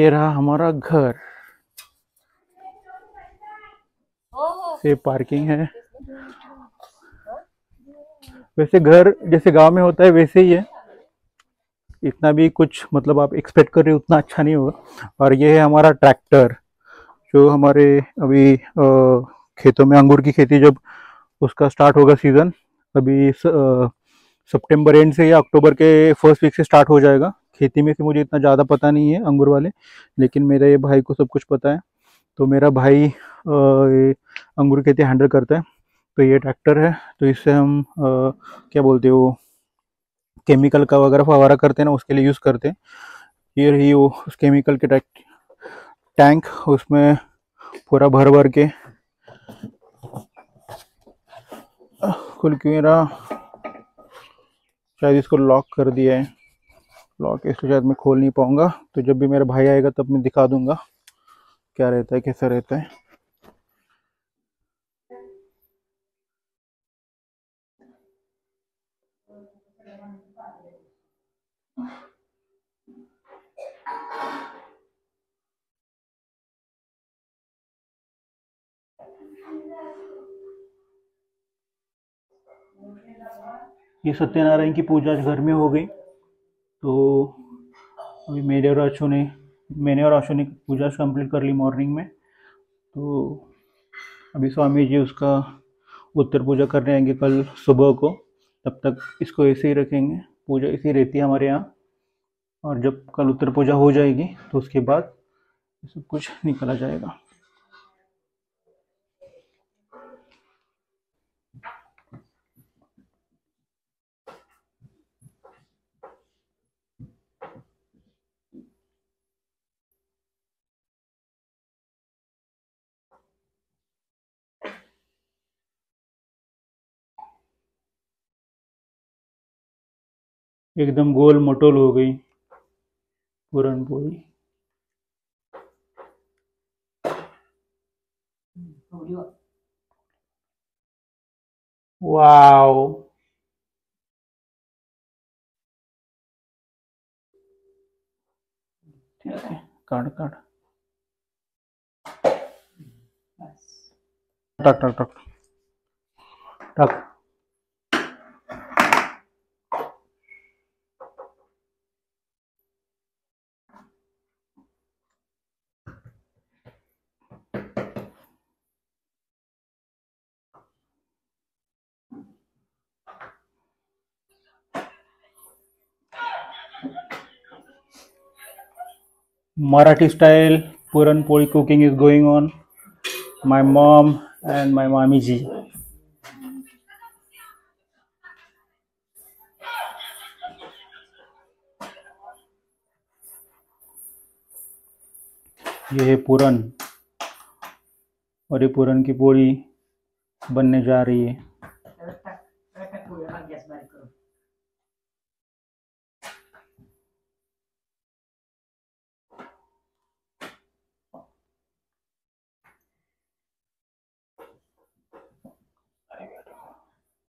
ये रहा हमारा घर। ये पार्किंग है। वैसे घर जैसे गाँव में होता है, वैसे ही है। इतना भी कुछ मतलब आप एक्सपेक्ट कर रहे हो, उतना अच्छा नहीं होगा। और ये है हमारा ट्रैक्टर जो हमारे अभी खेतों में अंगूर की खेती जब उसका स्टार्ट होगा सीज़न अभी सितंबर एंड से या अक्टूबर के फ़र्स्ट वीक से स्टार्ट हो जाएगा। खेती में से मुझे इतना ज़्यादा पता नहीं है अंगूर वाले लेकिन मेरे भाई को सब कुछ पता है। तो मेरा भाई अंगूर खेती हैंडल करता है। तो ये ट्रैक्टर है तो इससे हम अ, क्या बोलते हो केमिकल का वगैरह फवारा करते हैं ना उसके लिए यूज़ करते हैं। ये रही वो उस केमिकल के टैंक उसमें पूरा भर भर के खुल क्यों शायद इसको लॉक कर दिया है। लॉक इसलिए शायद मैं खोल नहीं पाऊँगा। तो जब भी मेरा भाई आएगा तब मैं दिखा दूँगा क्या रहता है, कैसा रहता है। ये सत्यनारायण की पूजा घर में हो गई। तो अभी मेरे और आशु ने, मैंने और आशु ने पूजा कंप्लीट कर ली मॉर्निंग में। तो अभी स्वामी जी उसका उत्तर पूजा करने आएँगे कल सुबह को। तब तक इसको ऐसे ही रखेंगे। पूजा ऐसी रहती है हमारे यहाँ। और जब कल उत्तर पूजा हो जाएगी तो उसके बाद सब कुछ निकला जाएगा। एकदम गोल मटोल हो गई पूरन पोली वाओ। ठीक है टाक टाक टाक। टाक। Marathi style puranpoli cooking is going on my mom and my मामी जी ये है पुरन और ये पुरन की पोड़ी बनने जा रही है।